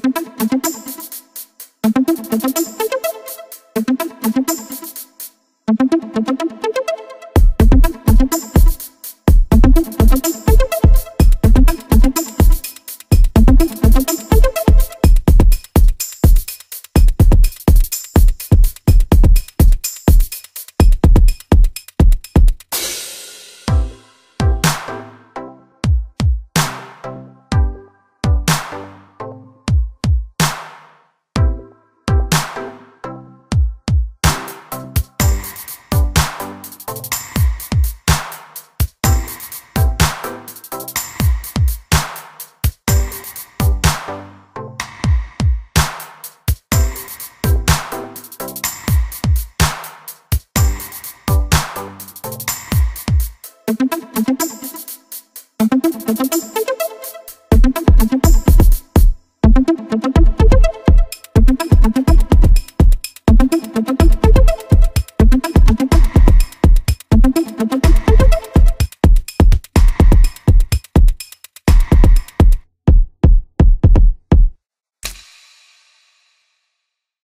Thank. Thank you.